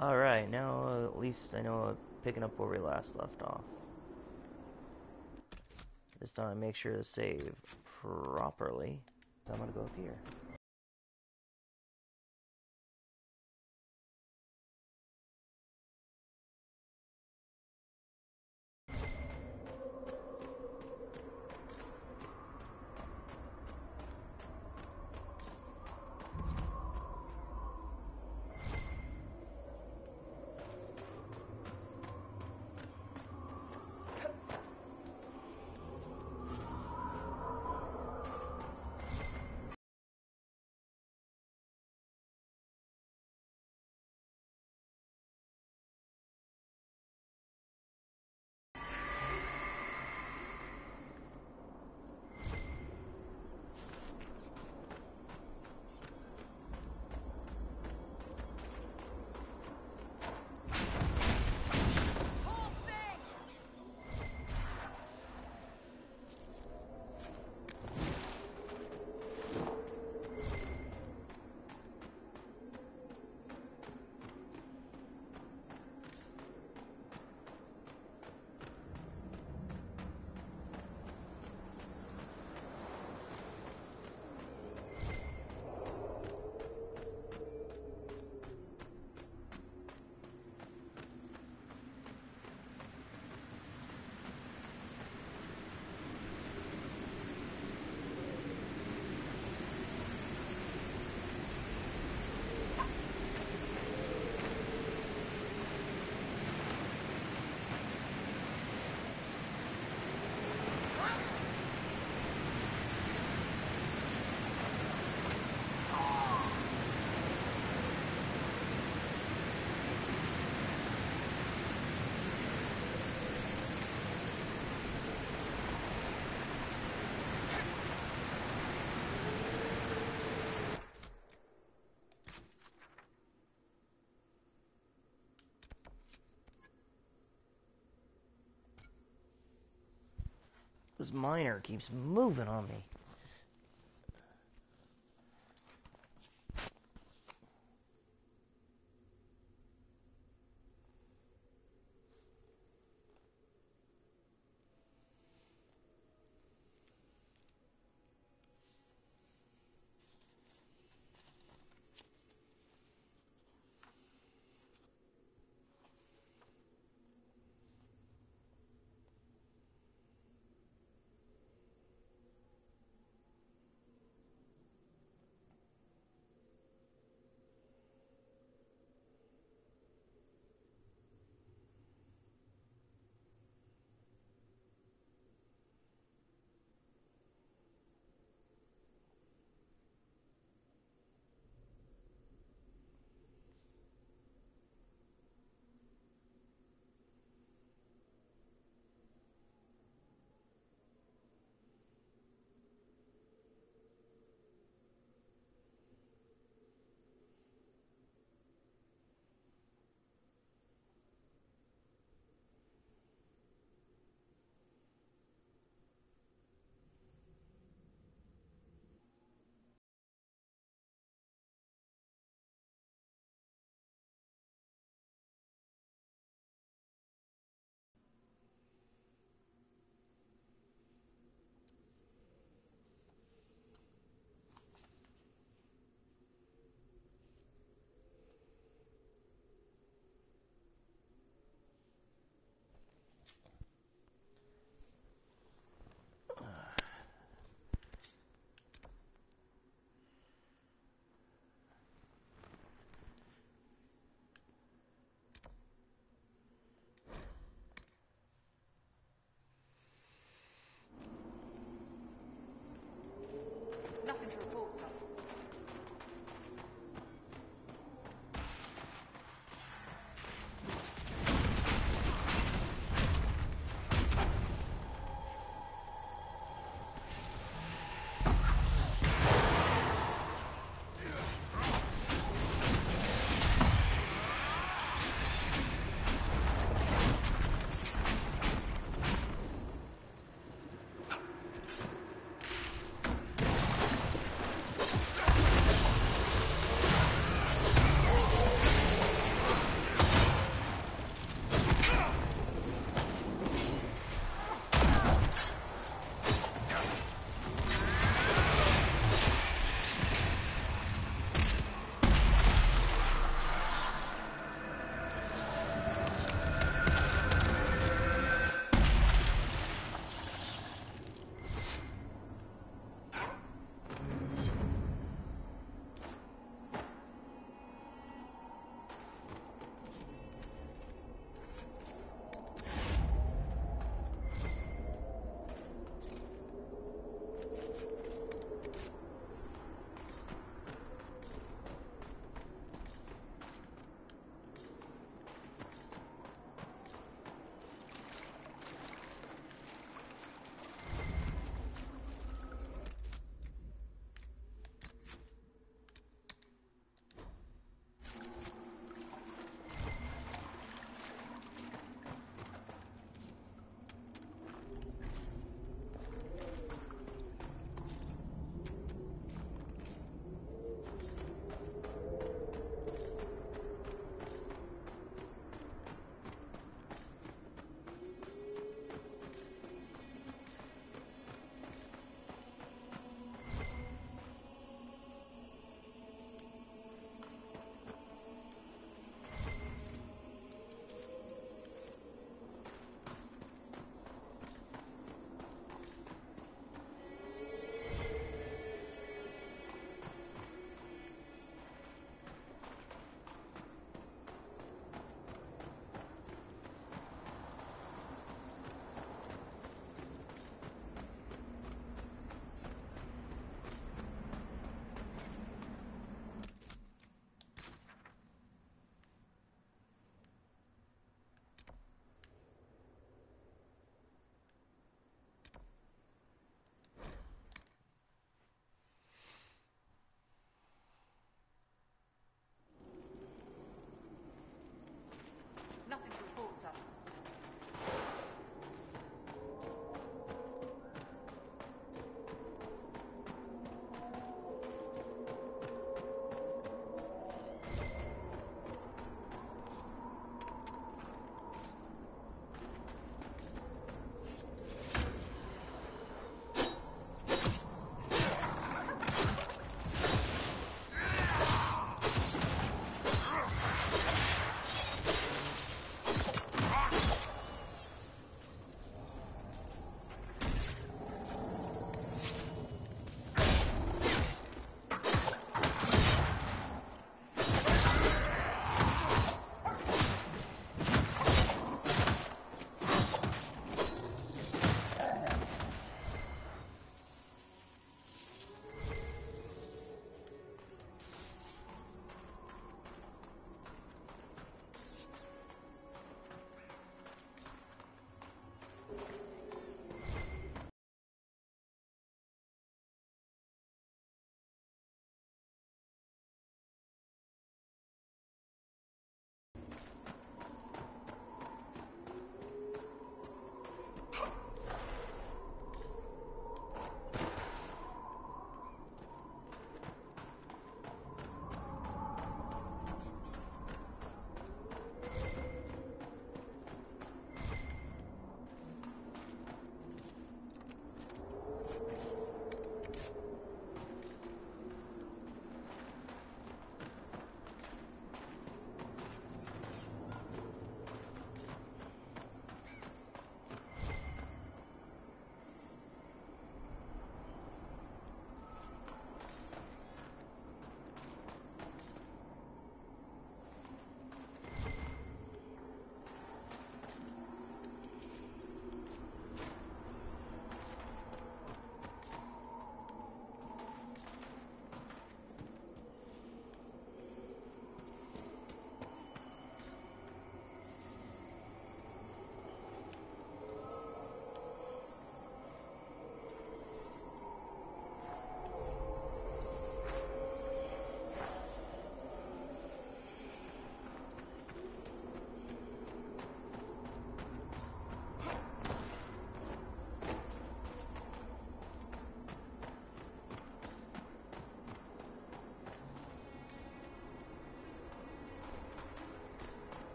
Alright, now uh, at least I know uh, picking up where we last left off. This time make sure to save properly. So I'm gonna go up here. This miner keeps moving on me.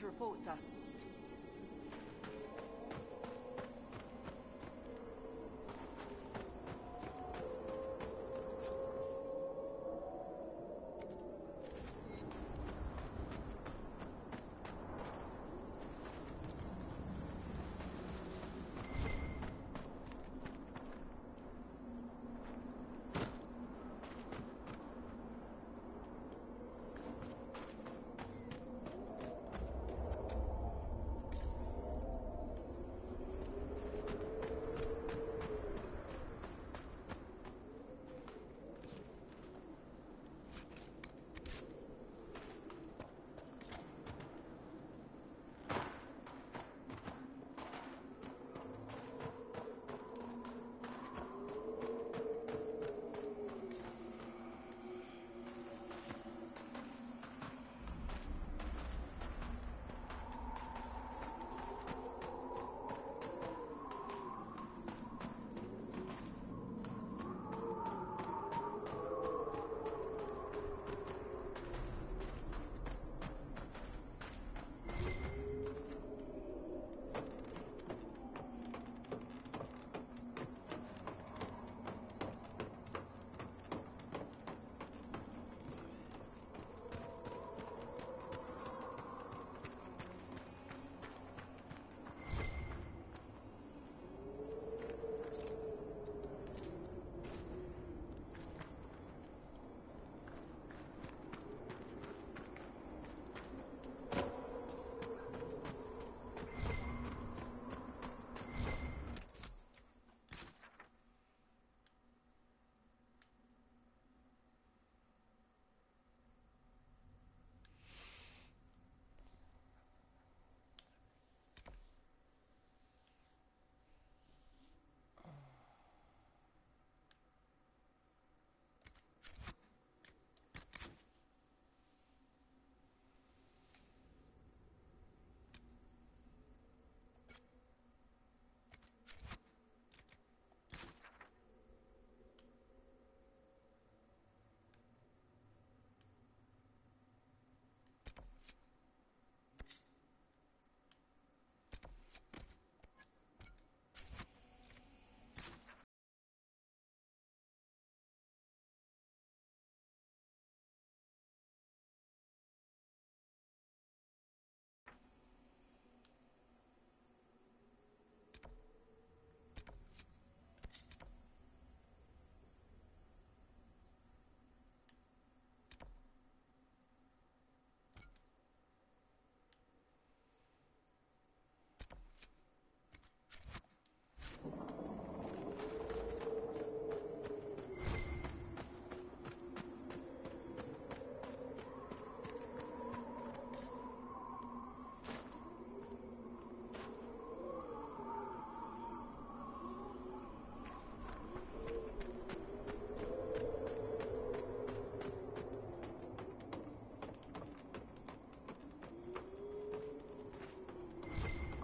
To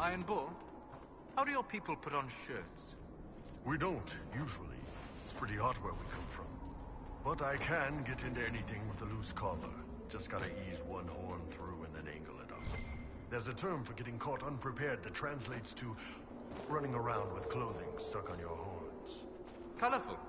Iron Bull, how do your people put on shirts? We don't, usually. It's pretty hot where we come from. But I can get into anything with a loose collar. Just gotta ease one horn through and then angle it up. There's a term for getting caught unprepared that translates to running around with clothing stuck on your horns. Colorful.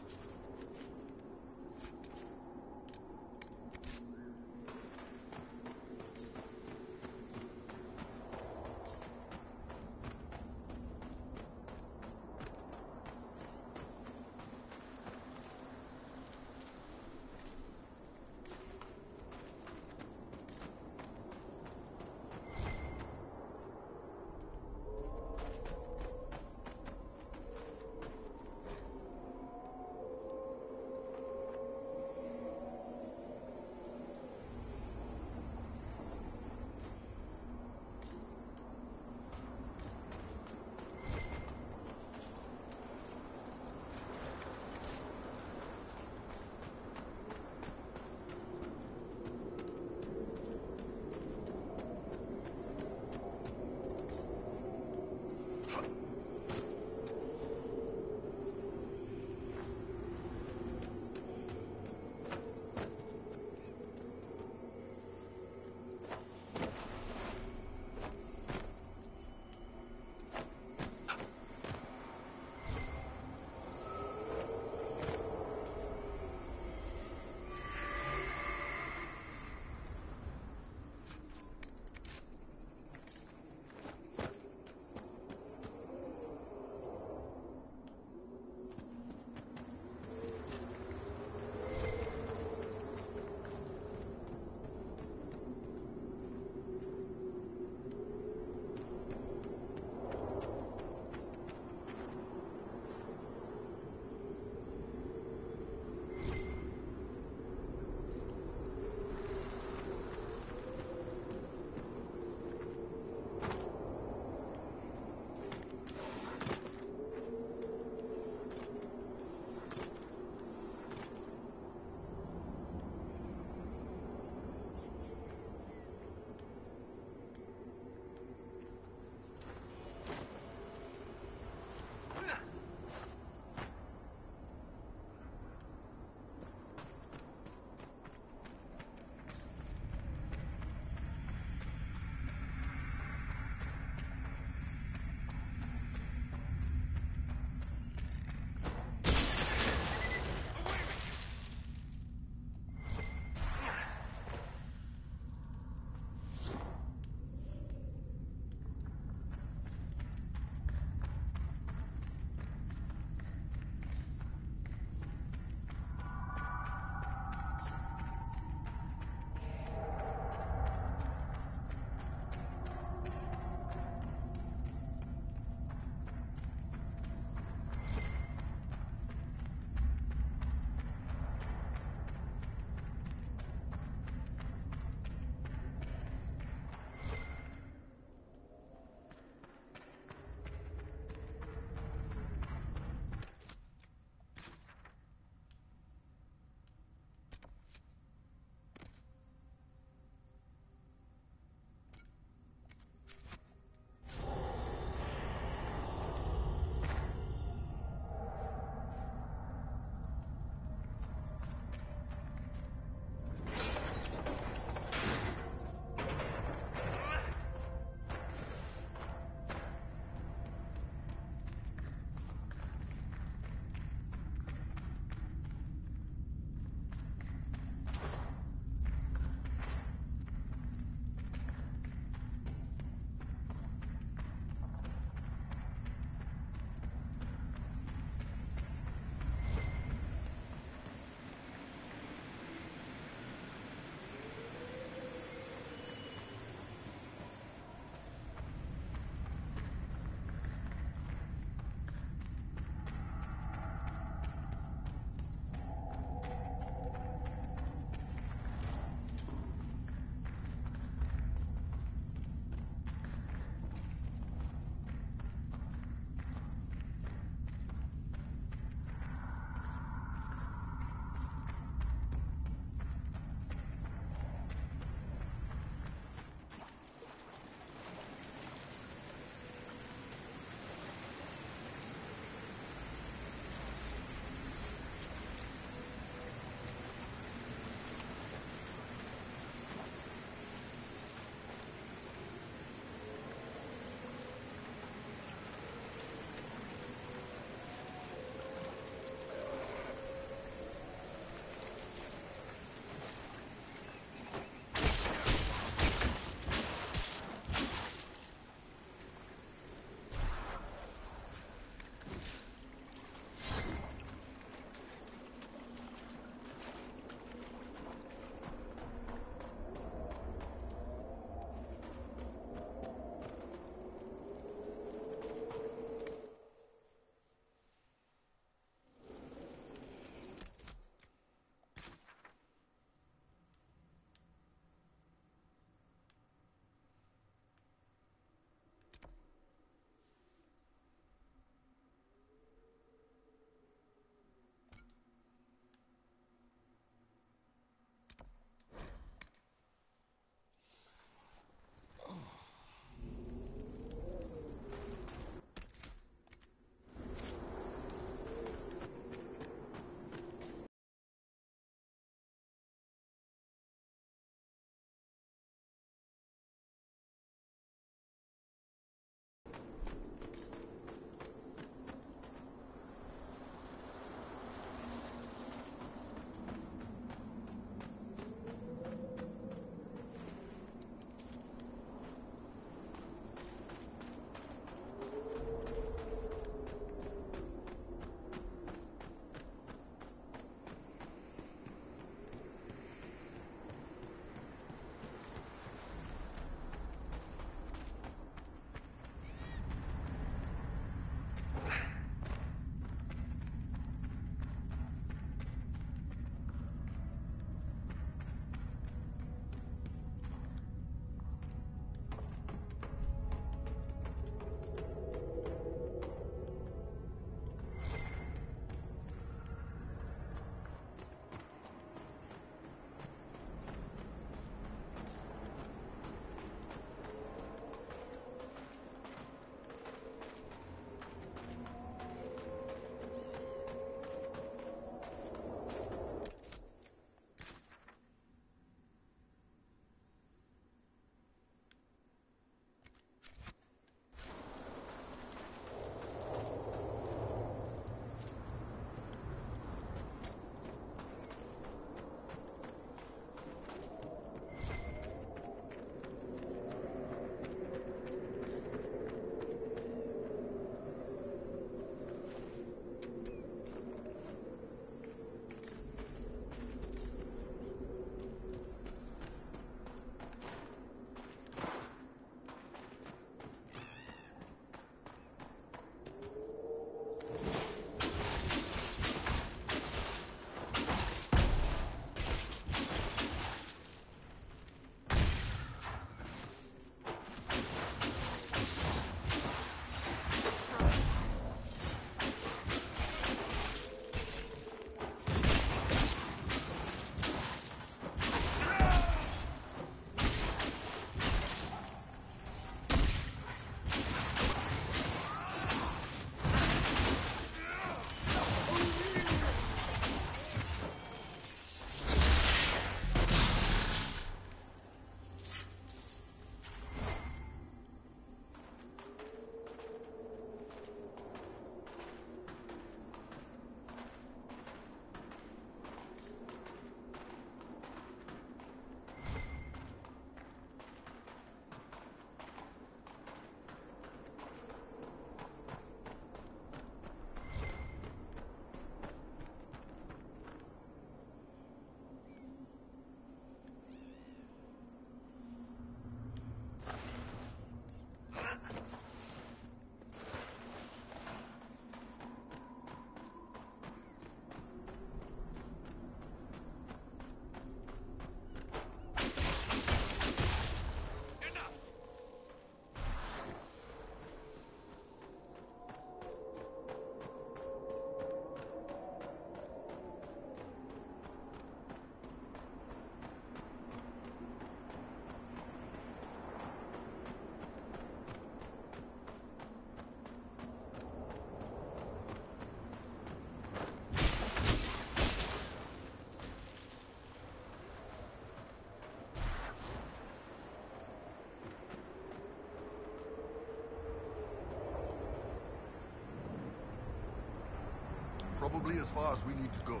Probably as far as we need to go.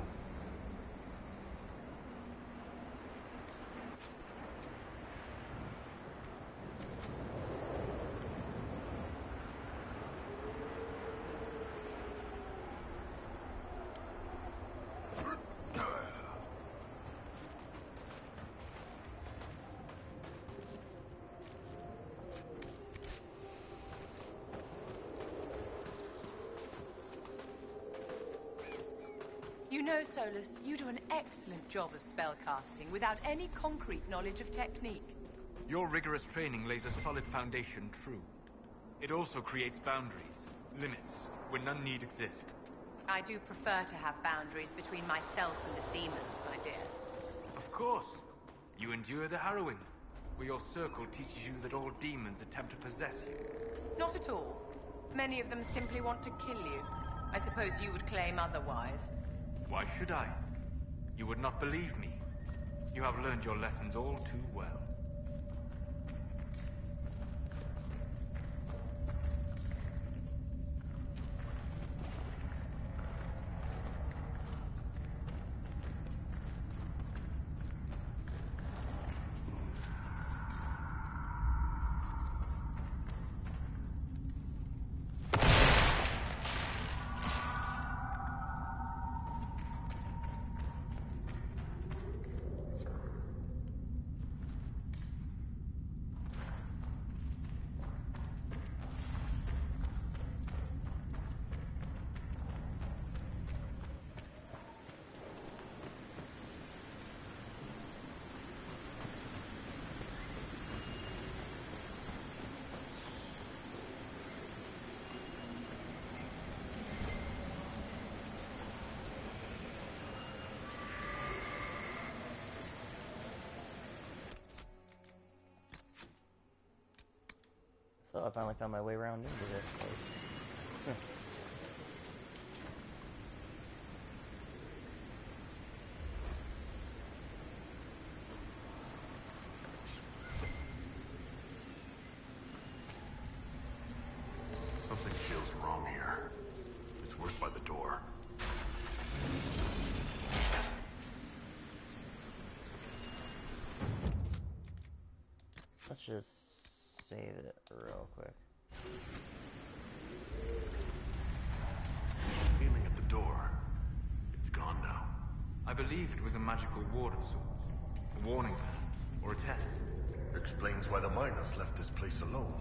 You know, Solas, you do an excellent job of spellcasting without any concrete knowledge of technique. Your rigorous training lays a solid foundation true. It also creates boundaries, limits, where none need exist. I do prefer to have boundaries between myself and the demons, my dear. Of course. You endure the harrowing, where your circle teaches you that all demons attempt to possess you. Not at all. Many of them simply want to kill you. I suppose you would claim otherwise. Why should I? You would not believe me. You have learned your lessons all too well. So I finally found my way around into this place. Something feels wrong here. It's worse by the door. Let's just save it real quick. Feeling at the door. It's gone now. I believe it was a magical ward of sorts. A warning or a test. Explains why the miners left this place alone.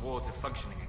The wards are functioning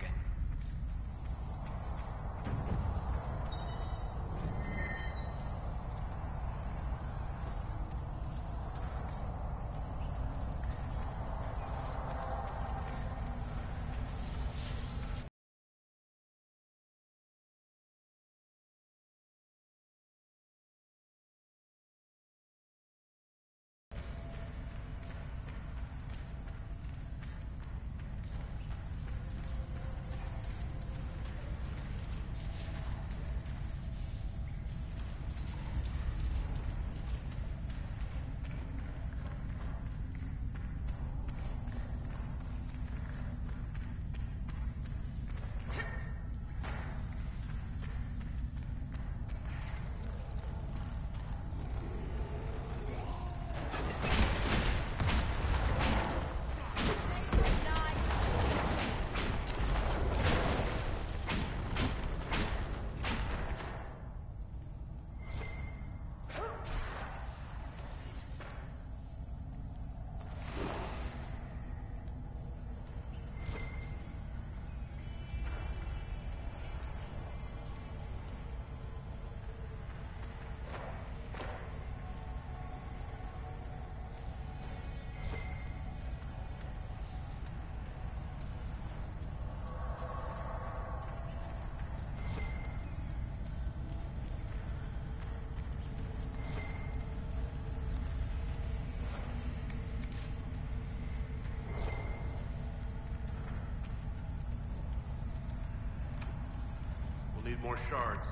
need more shards.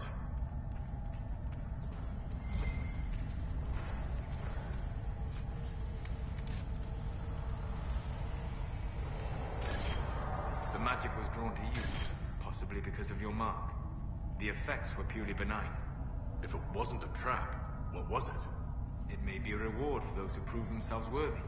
The magic was drawn to you, possibly because of your mark. The effects were purely benign. If it wasn't a trap, what was it? It may be a reward for those who prove themselves worthy.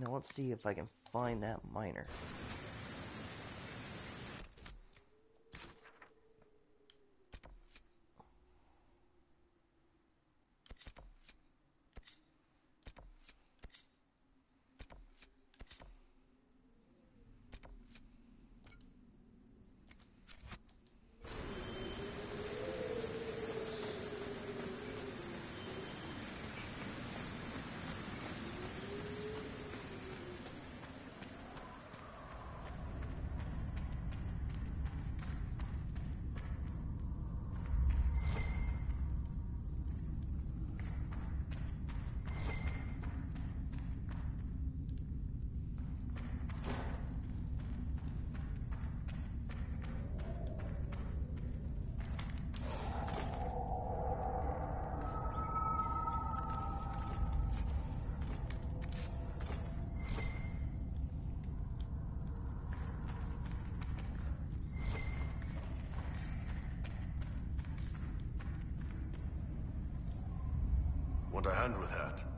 Now let's see if I can find that miner. Want a hand with that?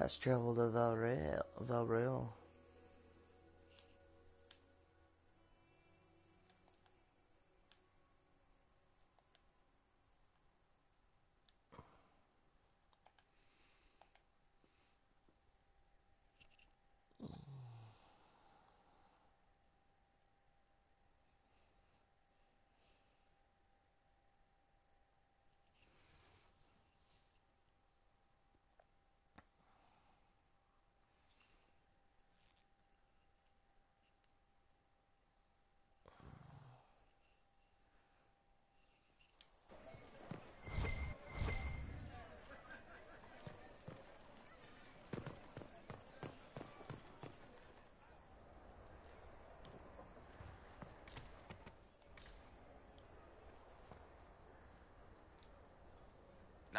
Fast travel to Valrail. Valrail.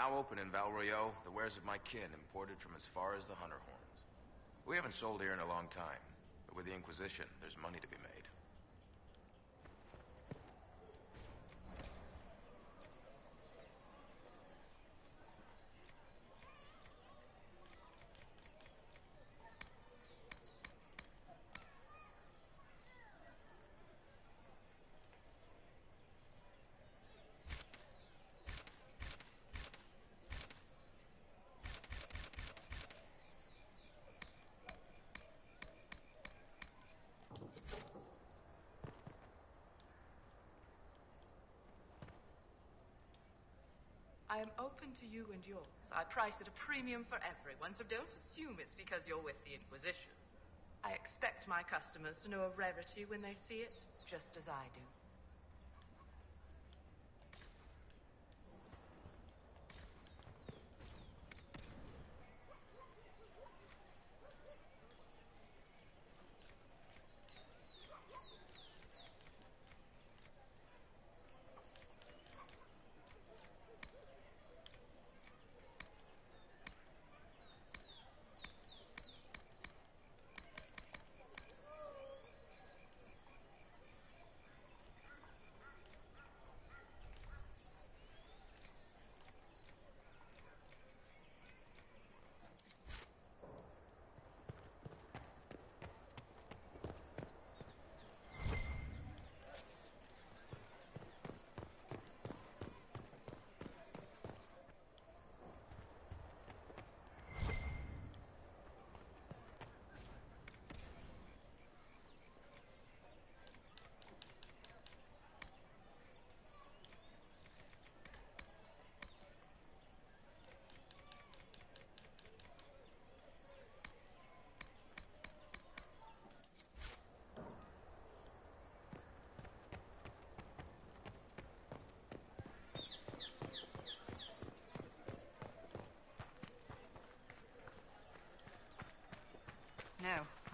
Now open in Val Royeaux, the wares of my kin imported from as far as the Hunterhorns. We haven't sold here in a long time, but with the Inquisition, there's money to be made. I am open to you and yours. I price at a premium for everyone, so don't assume it's because you're with the Inquisition. I expect my customers to know a rarity when they see it, just as I do.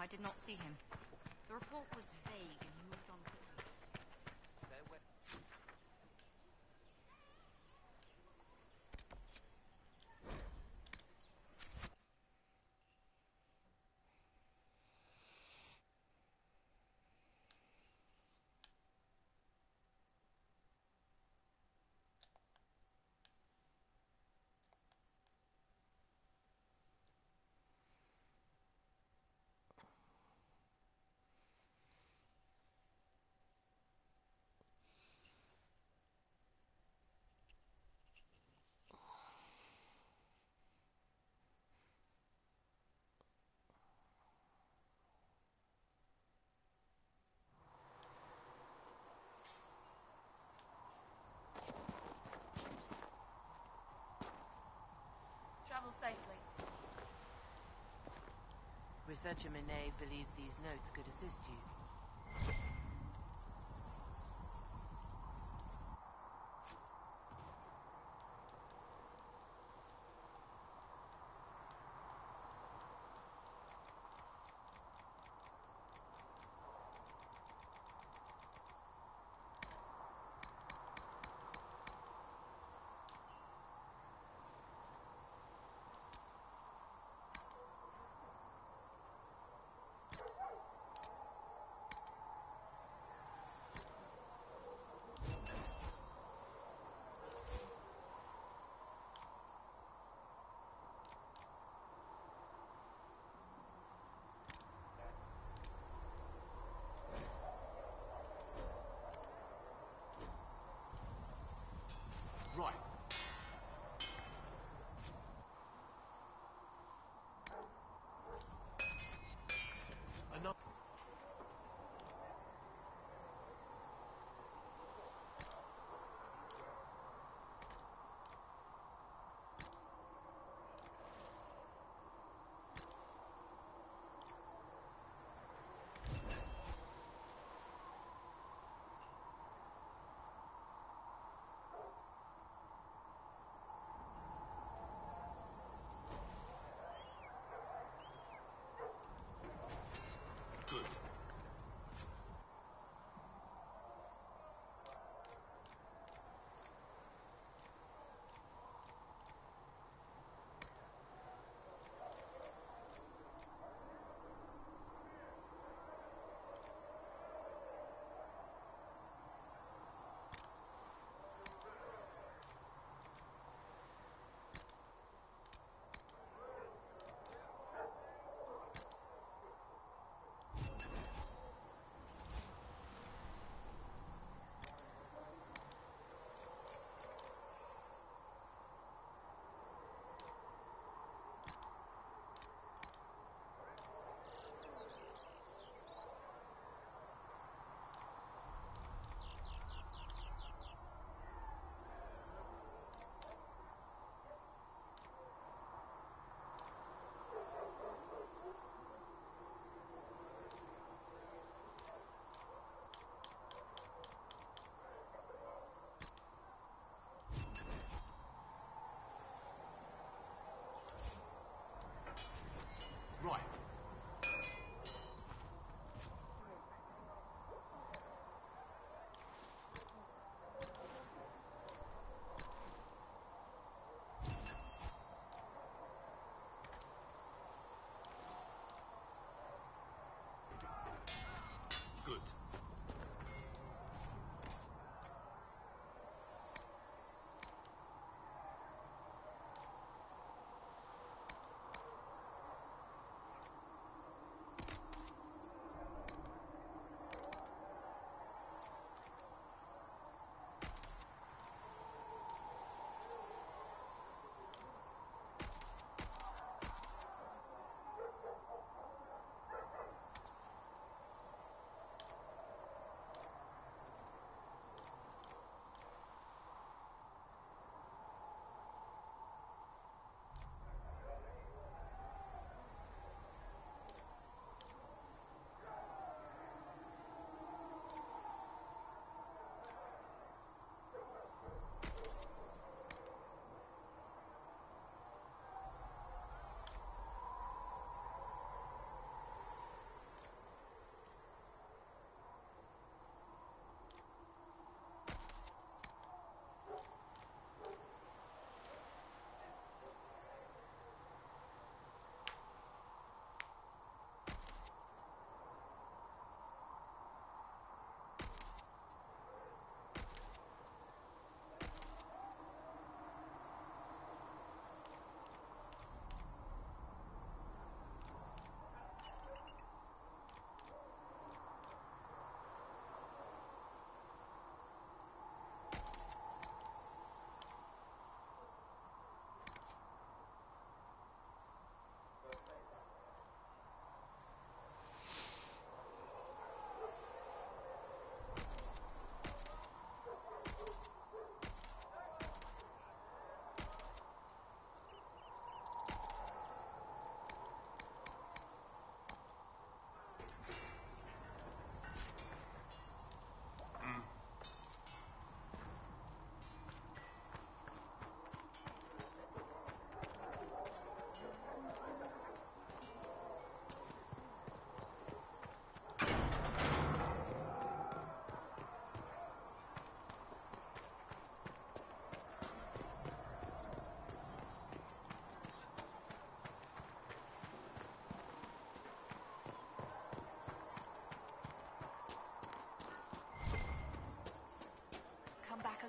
I did not see him. The report was Researcher Minaeve believes these notes could assist you.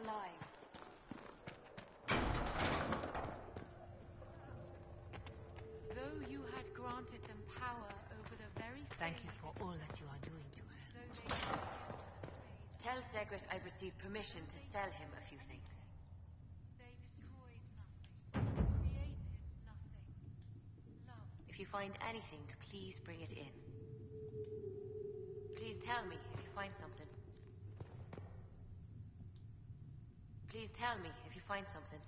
alive. Though you had granted them power over the very Thank you for all that you are doing to her. Tell Seggrit I've received permission to sell him a few things. If you find anything, please bring it in. Please tell me if you find something. Please tell me if you find something.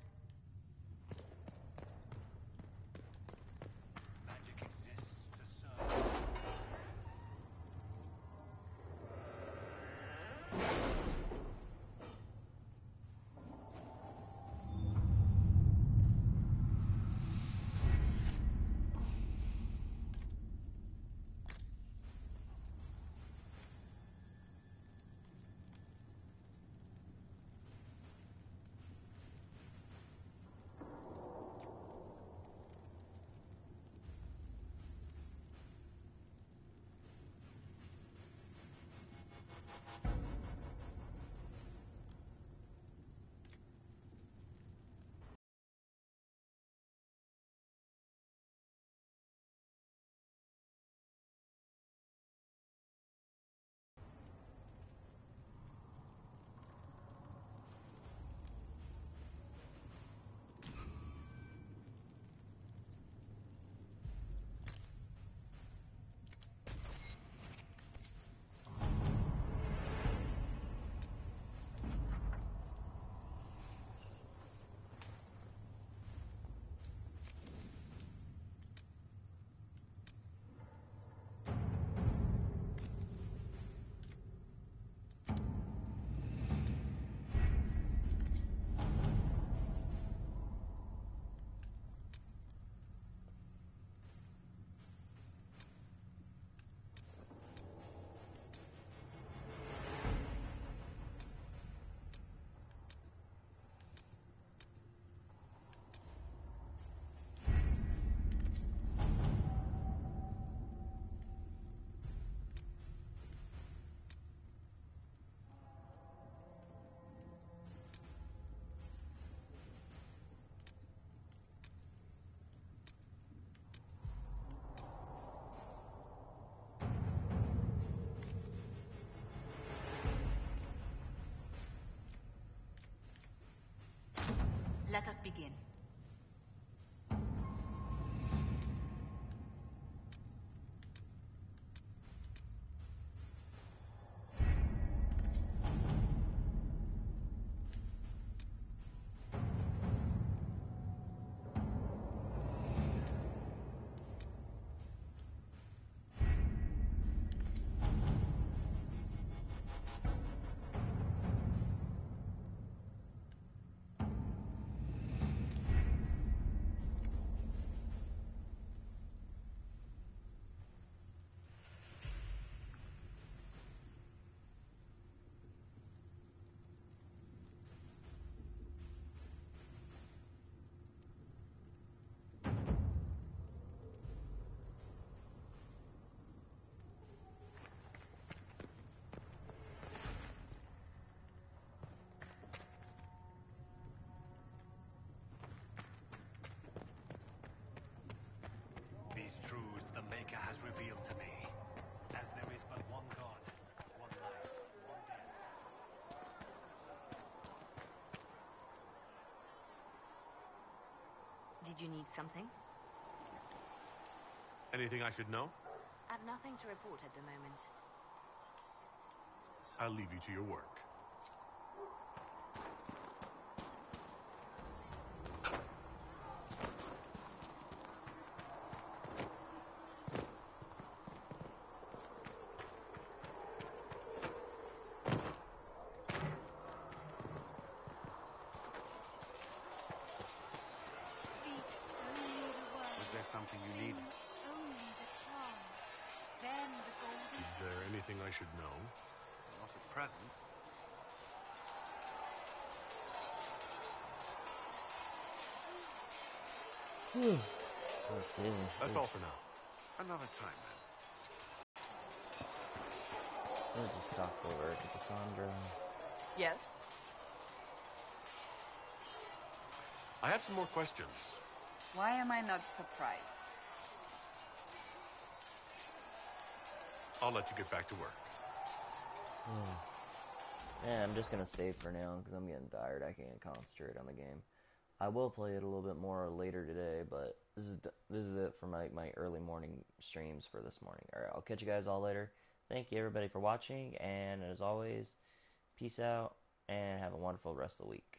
Begin. Did you need something? Anything I should know? I've nothing to report at the moment. I'll leave you to your work. Speak only the word. Was there something you needed? Only the charm. Then the golden Is there anything I should know? Not at present. Hmm. That's all for now. Another time, then. Let's just talk over to Cassandra. Yes? I have some more questions. Why am I not surprised? I'll let you get back to work. Hmm. Yeah, I'm just gonna save for now because I'm getting tired. I can't concentrate on the game. I will play it a little bit more later today, but this is this is it for my my early morning streams for this morning. All right, I'll catch you guys all later. Thank you everybody for watching, and as always, peace out and have a wonderful rest of the week.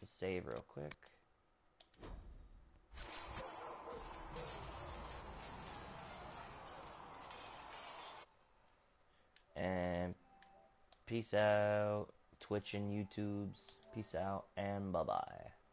Just save real quick. And peace out, Twitch and YouTubes. Peace out, and bye bye.